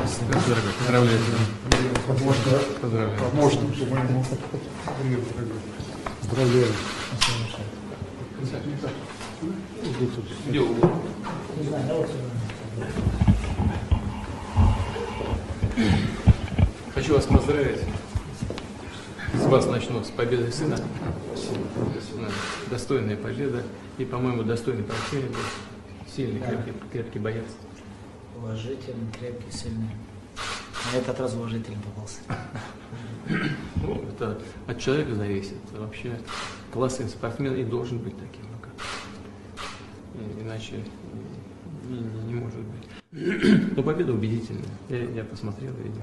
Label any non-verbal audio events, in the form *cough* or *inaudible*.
Поздравляю. Можно, Поздравляю. можно, по моему Поздравляю. Где у- Хочу вас поздравить. С вас начну с победой сына. Достойная победа. И, по-моему, достойный противник. был. Сильный, крепкий, крепкий боец. Уважительный, крепкий, сильный. На этот раз уважительный попался. Ну, это от человека зависит. Вообще классный спортсмен и должен быть таким. ну. И- Иначе не, не- не может быть. *clears throat* Но победа убедительная. Я, я посмотрел, видел.